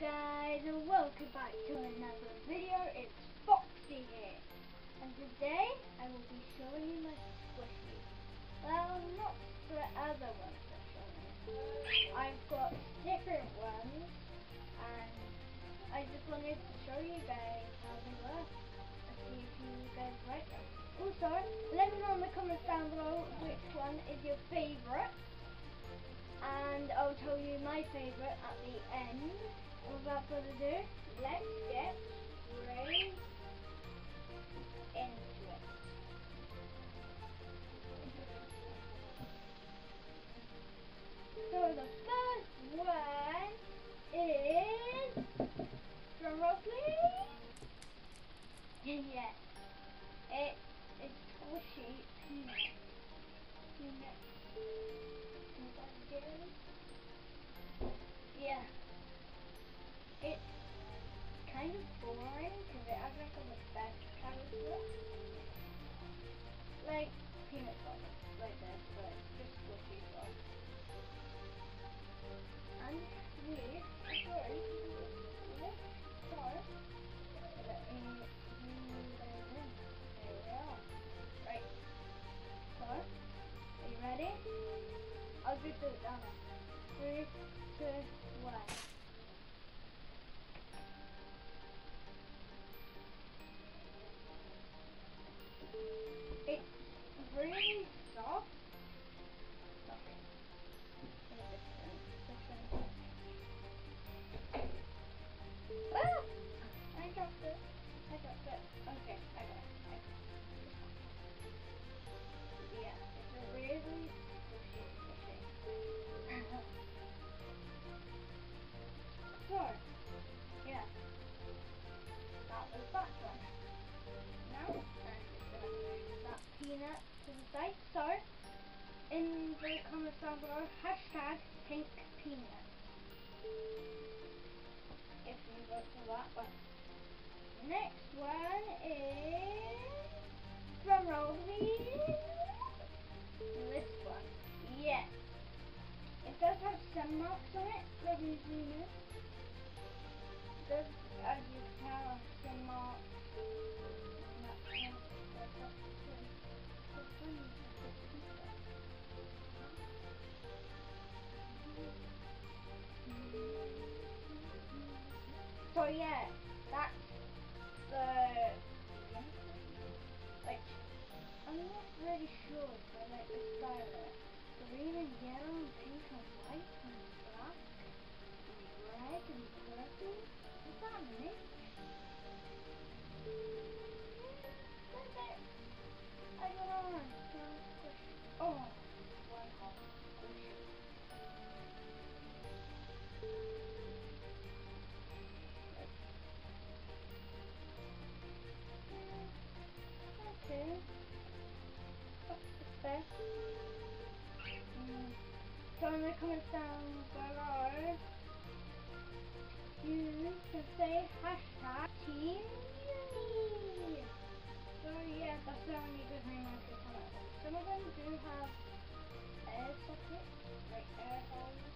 guys and welcome back to another video. It's Foxy here. And today I will be showing you my squishy. Well, not the other ones I've shown I've got different ones and I just wanted to show you guys how they work and see if you guys like them. Also, let me know in the comments down below which one is your favourite and I'll tell you my favourite at the end. Without further ado, let's get straight into it. So the first one is drum roll please. yes. It is squishy peanut. Peanut. Kind some marks on it. Zoom in. Does, as you can tell, some marks. So yeah, that's the like I'm not really sure I like So in the comments down below, you can say hashtag Team Uni. So yeah, that's the only good thing I can come up with. Some of them do have air sockets, like air holes,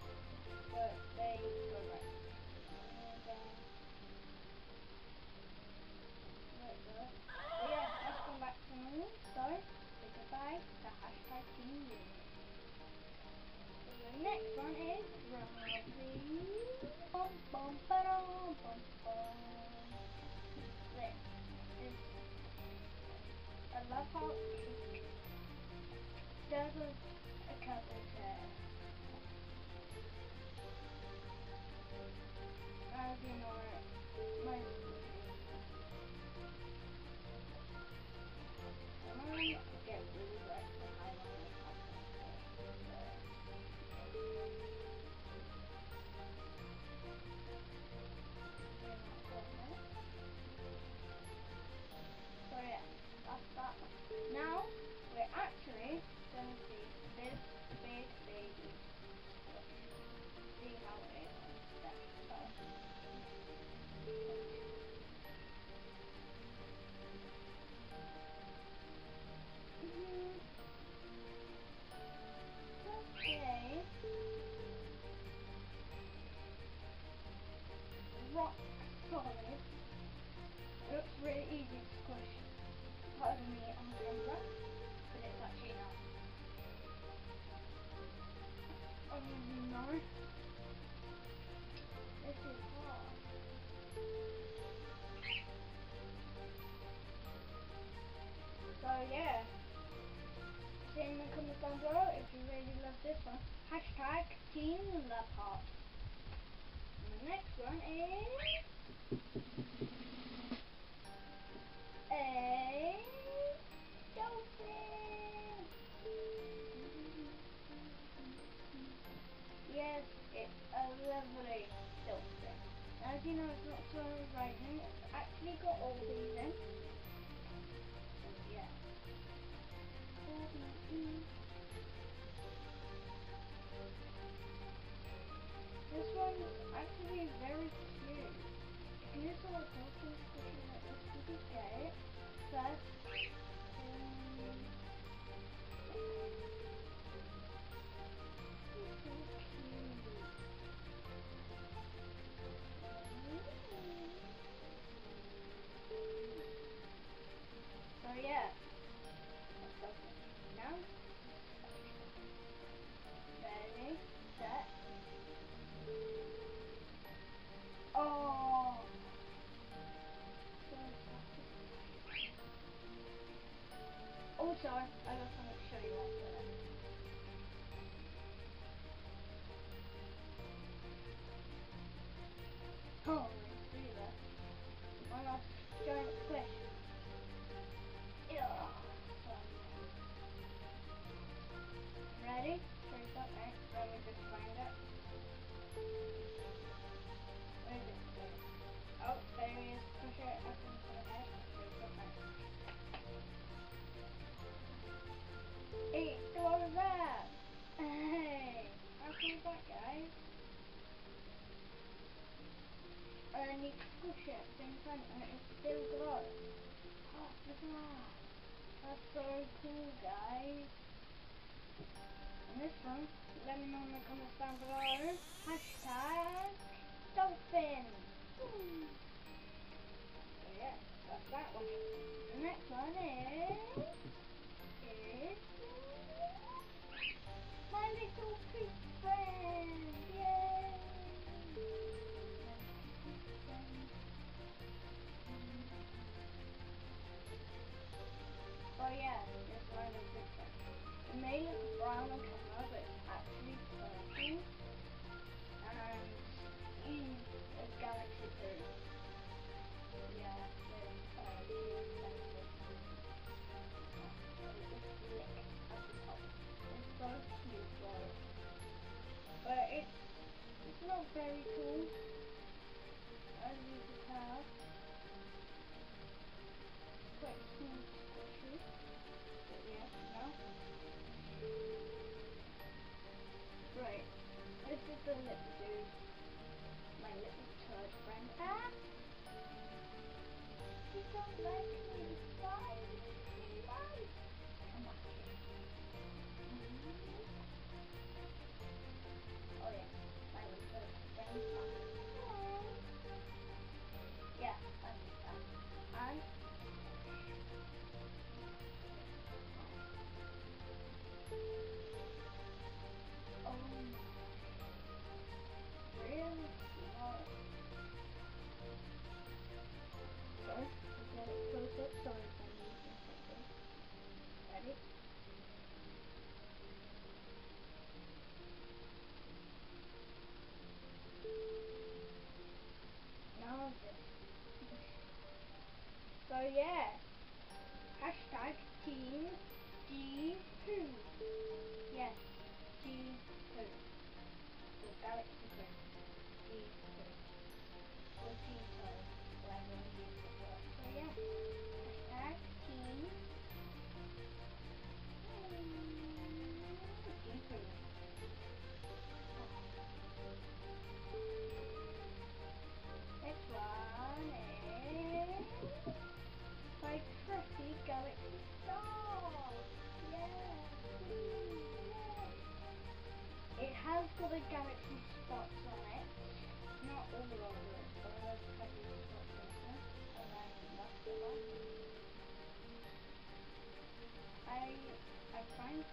I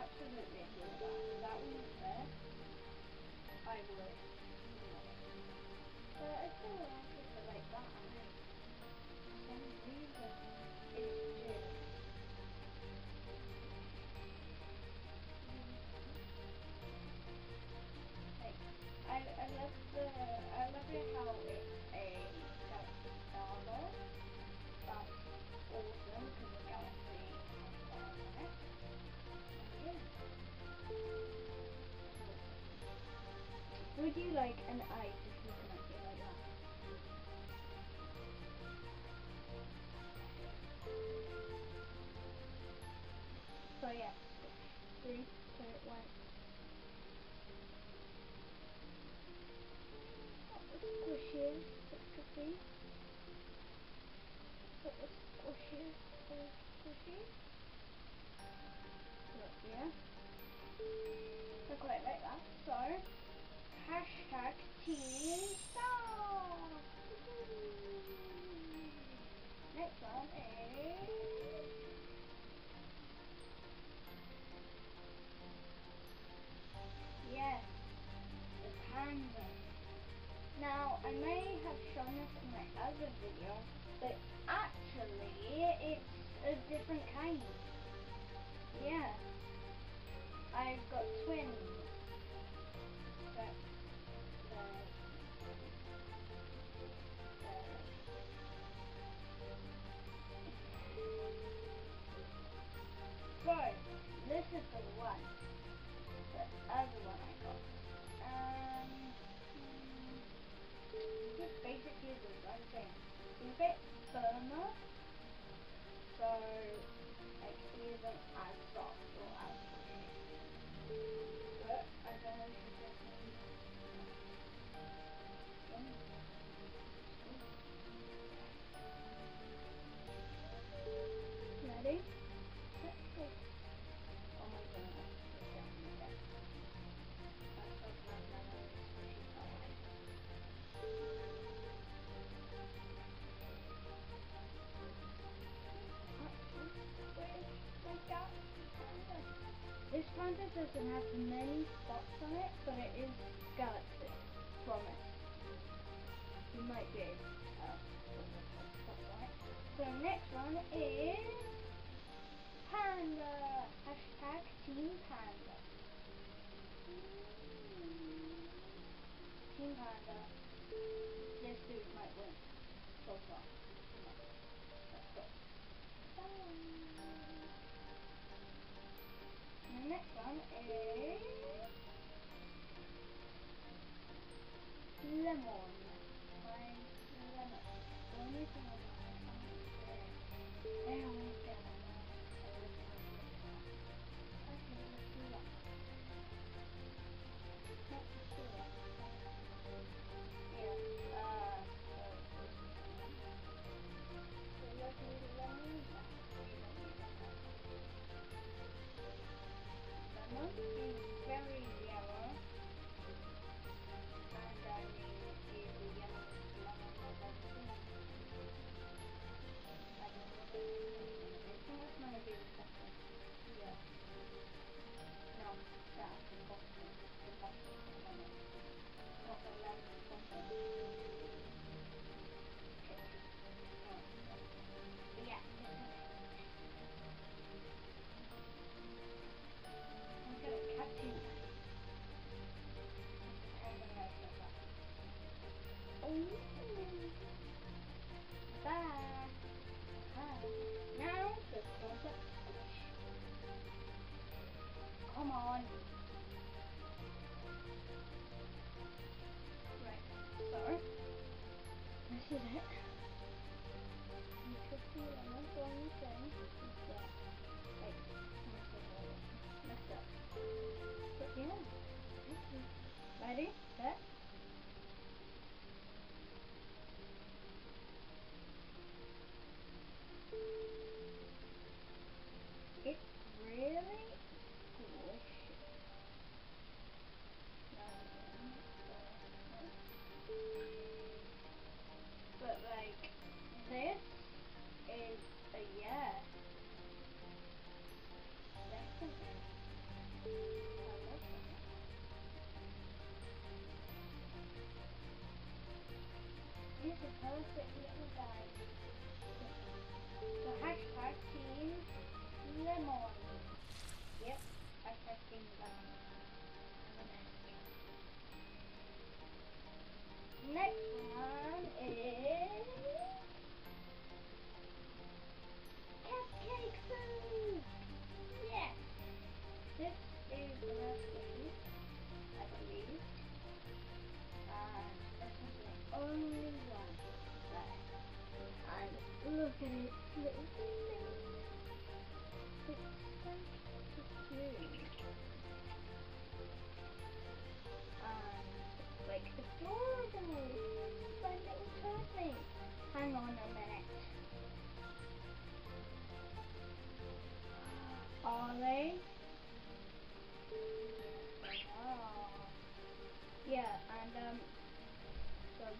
absolutely feel that. That was there. I would. But it's alright. Literally like an eye just looking at you like that. So yeah, three, two, one. That was squishy, it could be. That was squishy, that was squishy. Look, yeah. I quite like that. So, hashtag Team Star. Next one is. Yes, the panda. Now, I may have shown this in my other video, but actually, it's a different kind. Yeah. I've got twins. Bit firmer. So, doesn't have many spots on it, but it is galaxy from it. You might be able tell. So next one is panda. Hashtag team panda. Team panda. This dude might win. So far. The next one is lemon.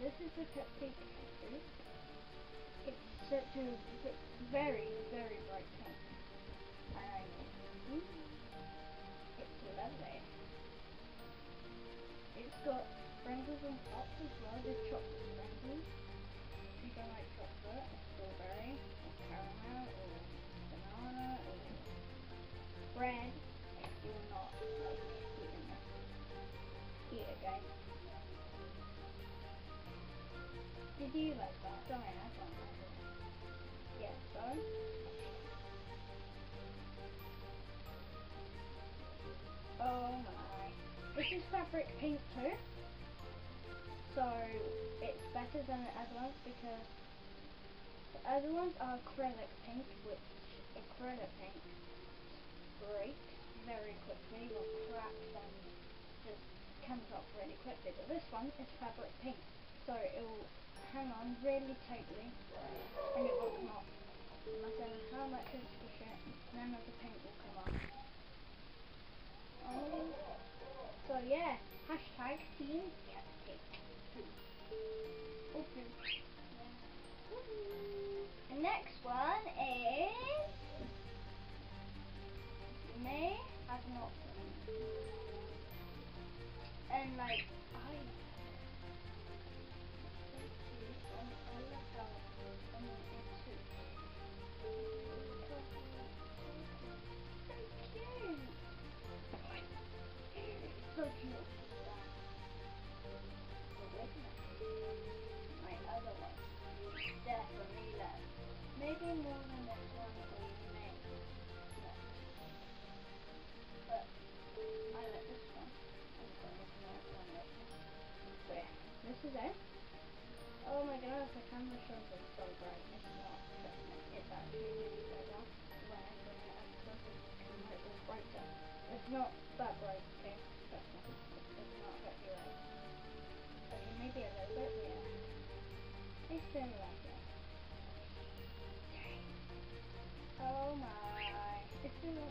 This is the Pepsi Cafe. It's such a v- very, very bright pink. And know. Hmm? It's lovely. It's got sprinkles on top as well, the chocolate sprinkles. If you don't like chocolate, or strawberry, or caramel, or banana, or bread, if you're not like eating it. Eat it. Did you like that? Sorry, I don't. Yeah, so. Oh my. This is fabric pink too. So it's better than the other ones because the other ones are acrylic pink, which acrylic pink breaks very quickly or cracks and just comes off really quickly. But this one is fabric pink, so it will hang on really tightly and it will come off. No matter how much I squish it, none of the paint will come off. Um, so yeah, hashtag team cupcake. Open. The next one is May have not. And like is. Oh my goodness, the camera shows it so bright. It's not. It's actually. When I it brighter. It's not that bright, okay? It's not that bright. Okay, maybe a little bit, yeah. It's still like. Oh my. It's still not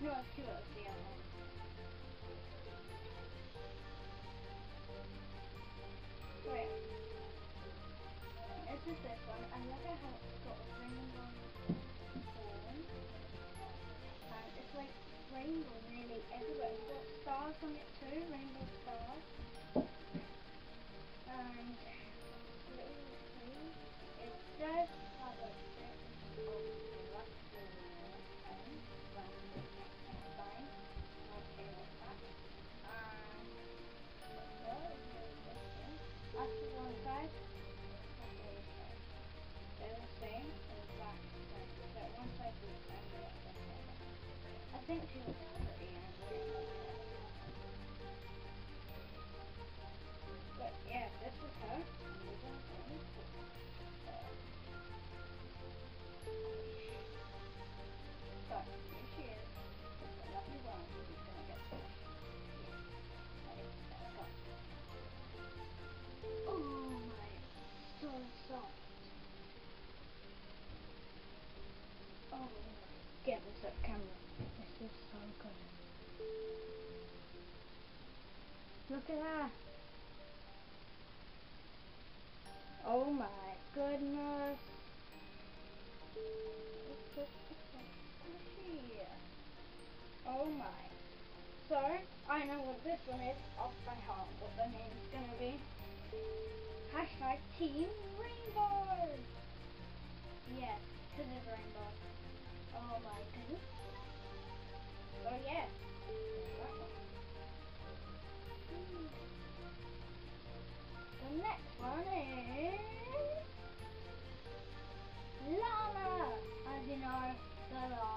No, it's two of Look at that. Oh my goodness. Oh my. So, I know what this one is off by heart, what the name's gonna be. Hashtag Team Rainbow. Yeah, because it's Rainbow. Oh my goodness. Oh yeah. The next one is llama. As you know,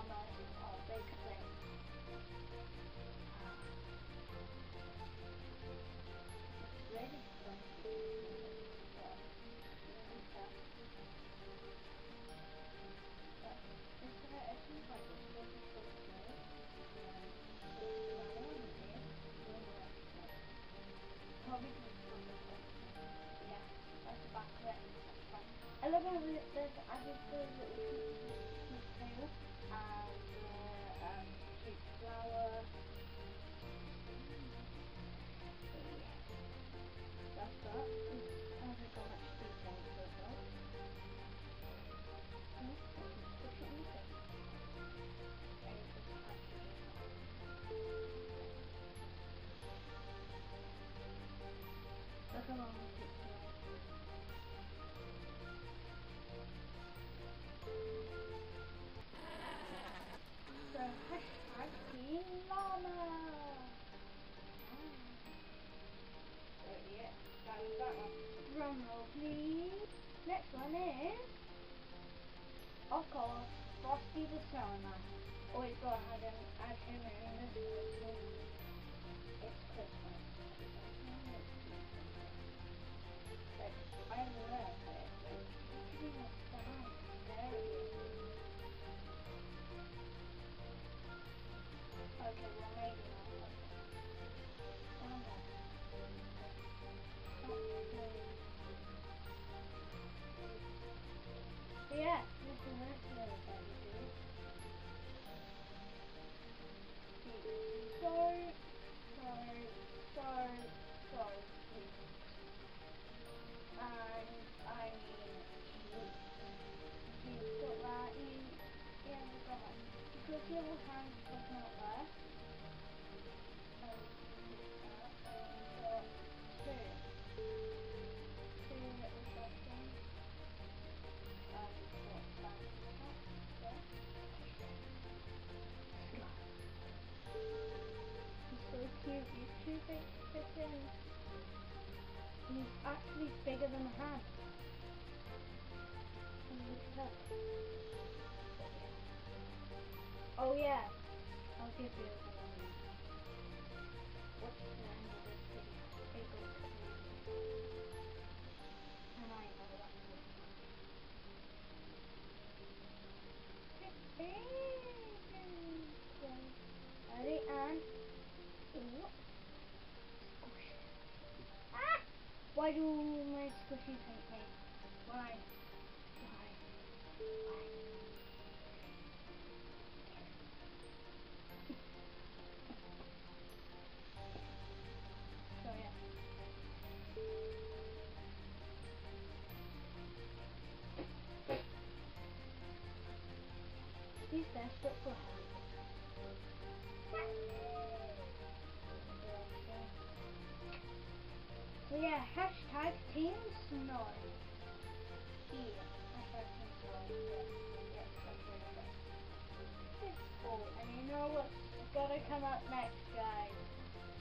He's desperate for help. So yeah, hashtag Team Snow. Hashtag Team Snow. Yeah, that's and you know what's gonna come up next, guys?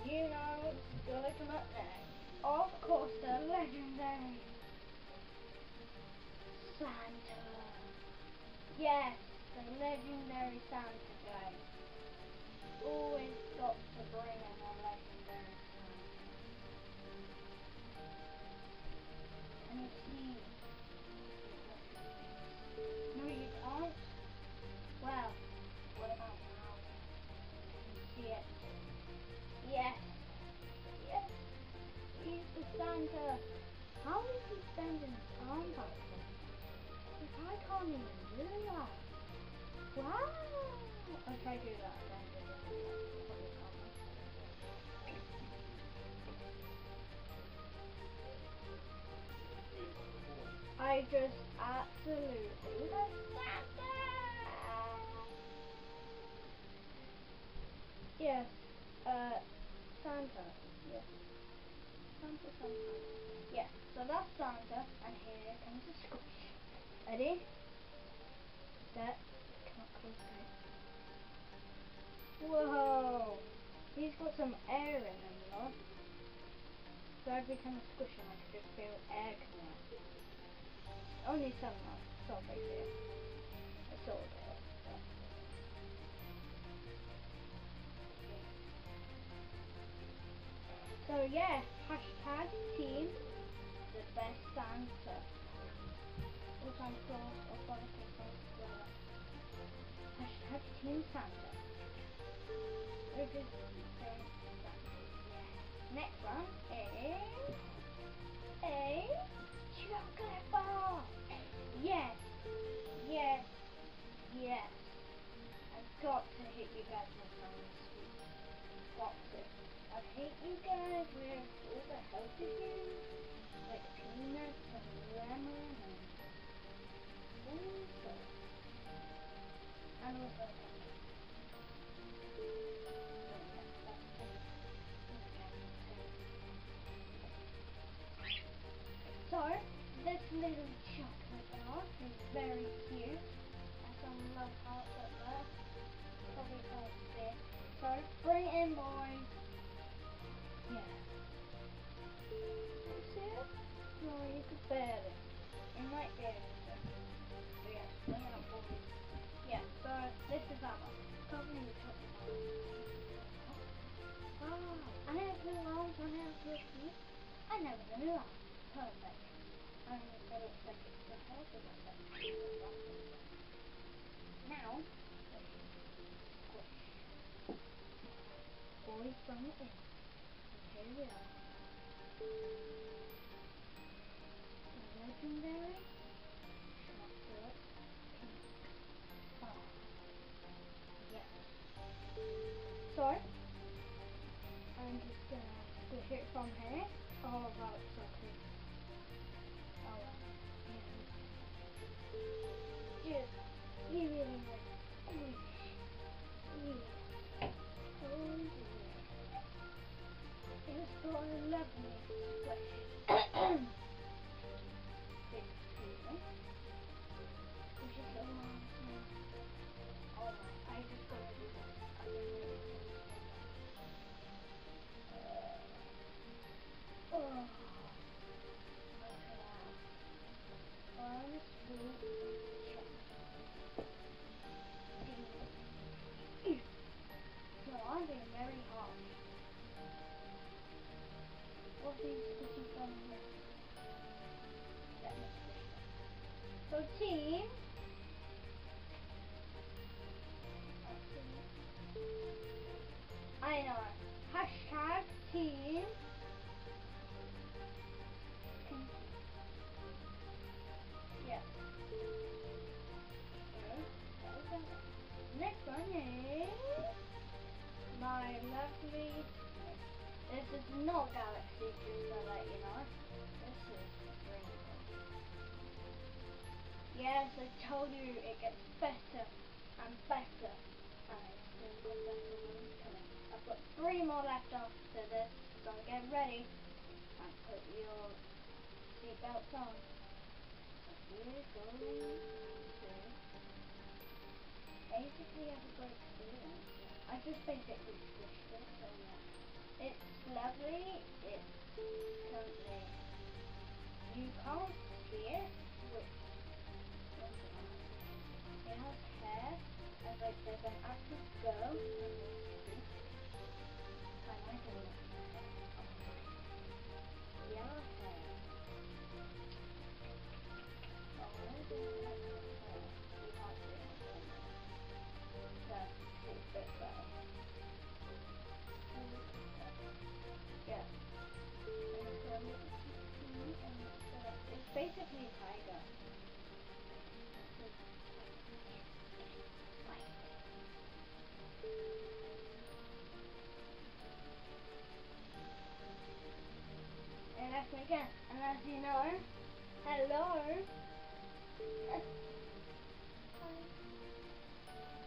You know what's gonna come up next? Of course, the legendary Santa. Yes, the legendary Santa, guys. Always got to bring in a legendary Santa. And you see, no, you can't. Well, what about now? You see it? Yes, yes, he's the Santa. How is he spending time back then? I can't even. Wow! Do that. I just absolutely love Santa. Yes, uh, Santa. Yes. Santa, Santa. Yes, so that's Santa, and here comes the squish. Ready? Set. Whoa! He's got some air in him, look. So every time I squish him, I can just feel air coming out. Only some though, so big deal. It's all there. So yeah, hashtag team the best Claus or Santa Claus, whatever. Hashtag team Santa. Yeah. Next one is a chocolate bar. Yes, yes, yes. I've got gonna from here. Oh, wow, it's so. Oh, wow. Yeah. Just, you really like. Yeah. Oh, yeah. It's got a lovely This not Galaxy, to let you know. This is Rainbow. Yes, I told you it gets better and better. I've got three more left after this, so get ready and put your seatbelts on. We're basically have a great experience. I just basically squished it, so yeah. It's lovely, it's currently, you can't see it, it has hair, and like there's an active girl, again. And as you know, Hello.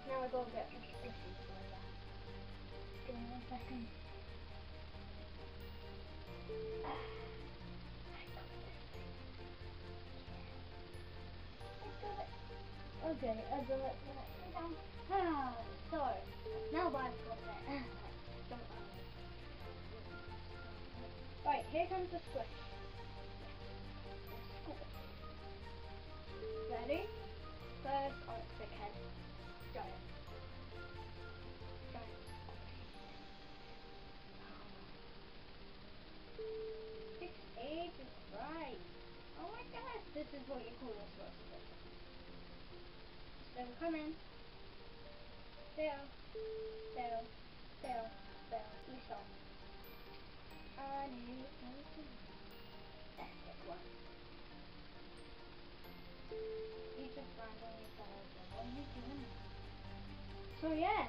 now I go get some squishies for that. Give me one second. Okay, I got it. Ah, so now I've Right, here comes the. Squish. Ready? First on its. Giant. Giant. Six age is right. Oh my gosh, this is what you call a squish. Will come in. There. There. There. There. We saw. So yeah.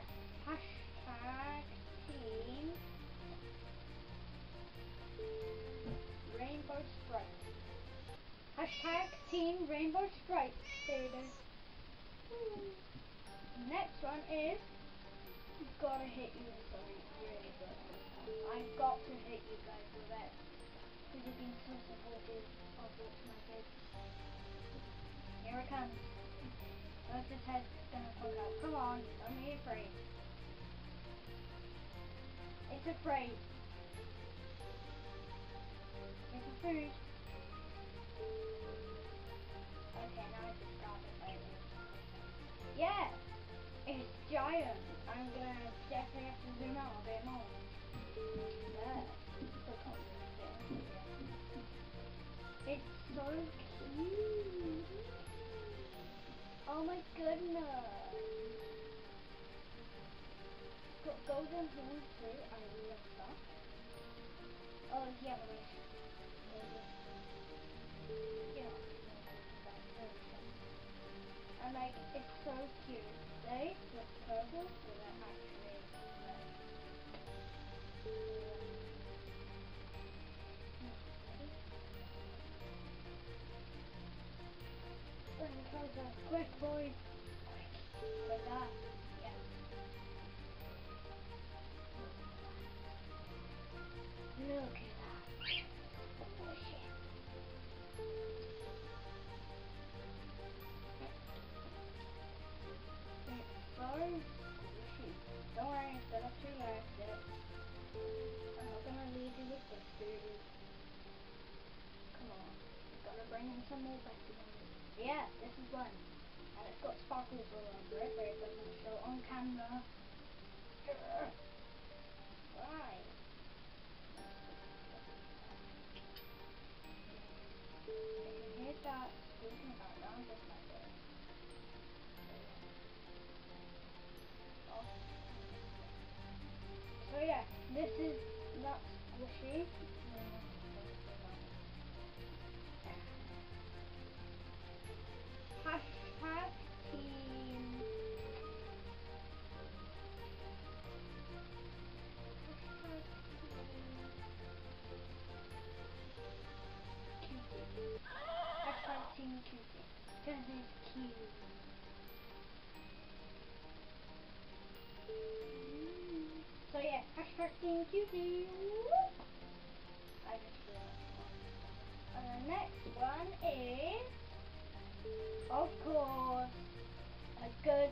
Hashtag team Rainbow Stripes. Hashtag team Rainbow Stripes. There. Next one is gotta hit you something really good. I've got to hit you guys with it. Because you've been so supportive of this my kids. Here it comes. Look, his head's gonna poke out. Come on, don't be afraid. It's afraid. It's a food. Okay, now I just got it Yeah, it's giant. I'm gonna definitely have to zoom out a bit more. It's so cute. Oh my goodness. Got golden horns too. I love that. Oh yeah, but yeah. And like, it's so cute. They look purple, so they're Yeah, hashtag cutie. I just realized. And the next one is, of course, a good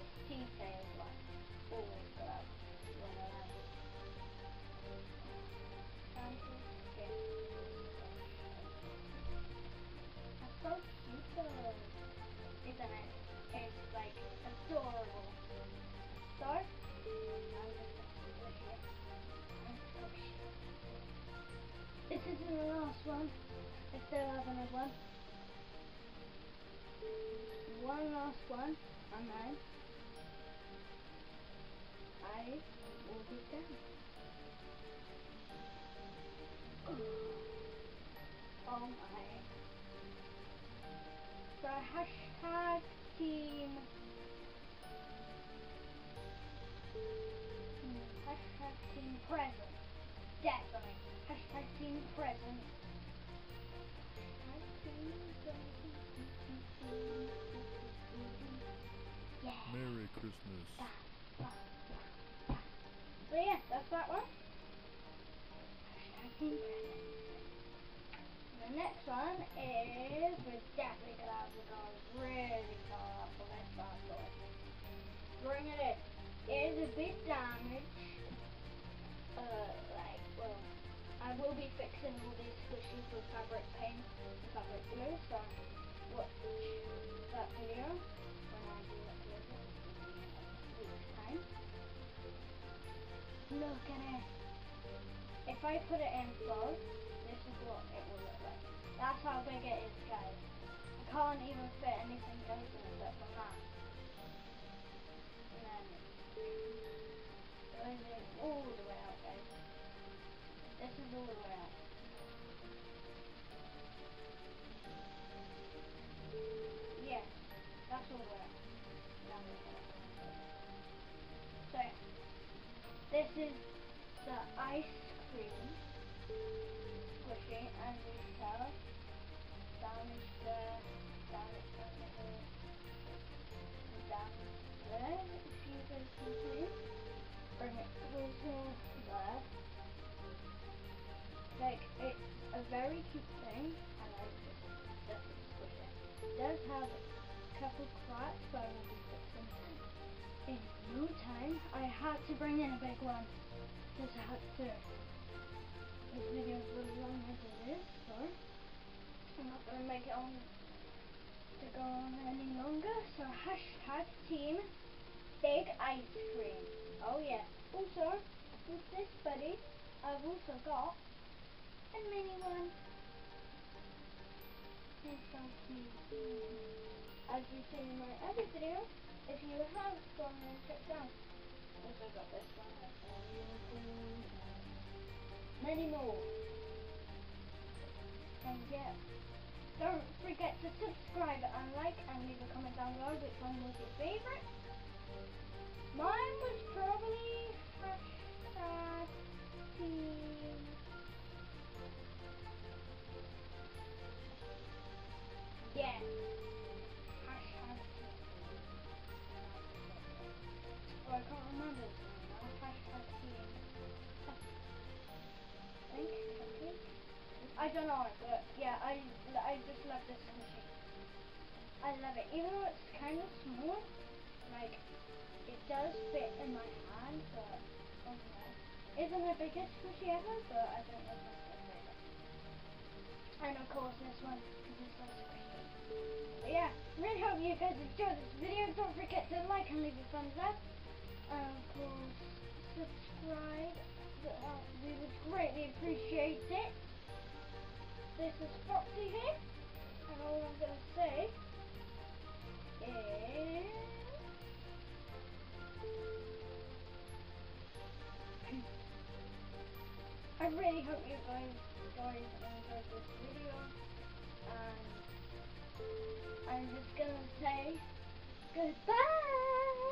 The last one. I still have another one. One last one, and then I will be done. Oh, oh my. So hashtag team Hashtag team present. Definitely. Hashtag team yeah. Merry Christmas. But yeah, that's that one. The next one is we're definitely gonna have to go really far up for this last one. Bring it in. It is a bit damaged. Uh, I will be fixing all these squishies with fabric paint and fabric glue, so watch that video when I do in a week's time. Look at it. If I put it in full, this is what it will look like. That's how big it is, guys. I can't even fit anything else in it but from that. And then all the way guys. This is the out. Yeah, that's the the. So, this is the ice cream squishy and we tell down is the down is and down there if you can see. Bring it closer there like it's a very cute thing I like it does have a couple cracks but I will be fixing them in no time I had to bring in a big one because I had to this video is really long as it is, so I'm not going to make it on to go on any longer. So hashtag team big ice cream. Oh yeah. Also, with this buddy, I've also got a mini one. It's so cute. As you see in my other video, if you have gone and checked out, also got this one. Many more. And yeah, don't forget to subscribe and like and leave a comment down below which one was your favourite. Mine was probably hashtag don't know, but yeah, I, I just love this squishy. I love it, even though it's kind of small, like, it does fit in my hand, but, oh no. Isn't the biggest squishy ever, but I don't know if that's my favorite. And of course this one, because it's so squishy. But yeah, really hope you guys enjoyed this video. Don't forget to like and leave a thumbs up. And of course, subscribe we would greatly appreciate it. This is Foxy here, and all I'm going to say is... I really hope you guys, guys enjoyed this video, and I'm just going to say goodbye!